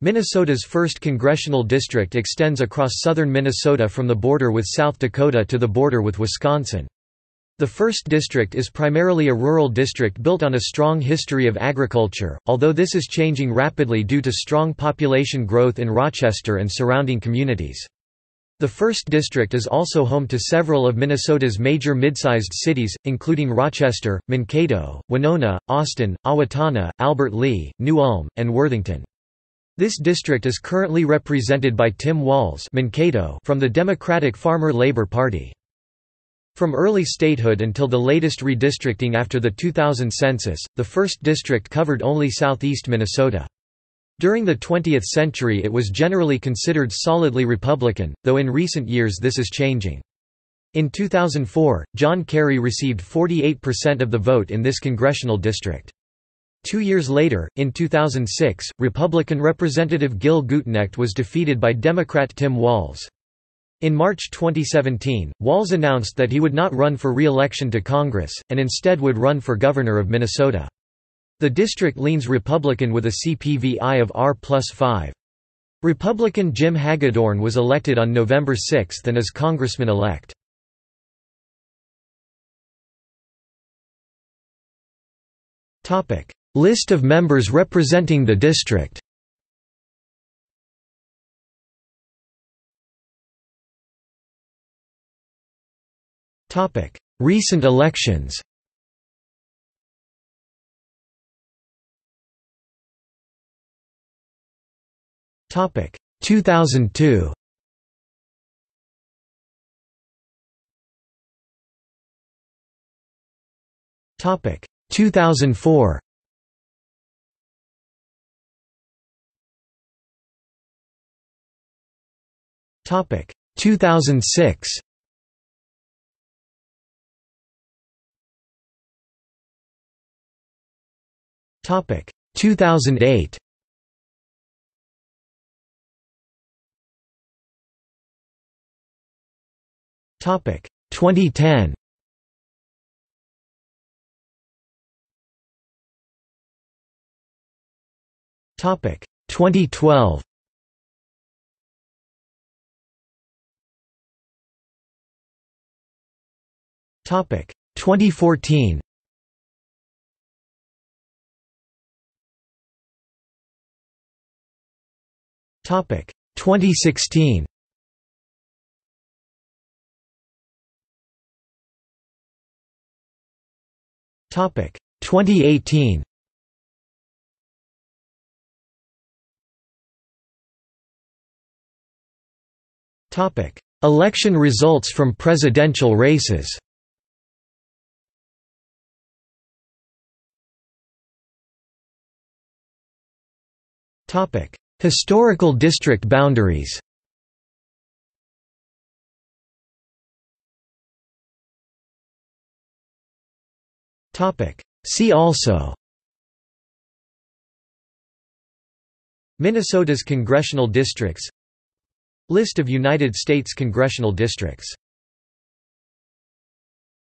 Minnesota's 1st Congressional District extends across southern Minnesota from the border with South Dakota to the border with Wisconsin. The 1st District is primarily a rural district built on a strong history of agriculture, although this is changing rapidly due to strong population growth in Rochester and surrounding communities. The 1st District is also home to several of Minnesota's major mid-sized cities, including Rochester, Mankato, Winona, Austin, Owatonna, Albert Lea, New Ulm, and Worthington. This district is currently represented by Tim Walz from the Democratic Farmer-Labor Party. From early statehood until the latest redistricting after the 2000 census, the 1st District covered only southeast Minnesota. During the 20th century it was generally considered solidly Republican, though in recent years this is changing. In 2004, John Kerry received 48% of the vote in this congressional district. Two years later, in 2006, Republican Representative Gil Gutknecht was defeated by Democrat Tim Walz. In March 2017, Walz announced that he would not run for re-election to Congress, and instead would run for governor of Minnesota. The district leans Republican with a CPVI of R plus 5. Republican Jim Hagedorn was elected on November 6 and is congressman-elect. List of members representing the district. Recent elections. Topic. 2002 Topic. 2004 Topic. 2006 Topic. 2008 Topic. 2010 Topic. 2012 Topic. 2014 Topic. 2016 Topic. 2018 Topic. Election results from presidential races Topic. Historical district boundaries Topic: See also Minnesota's congressional districts List of United States congressional districts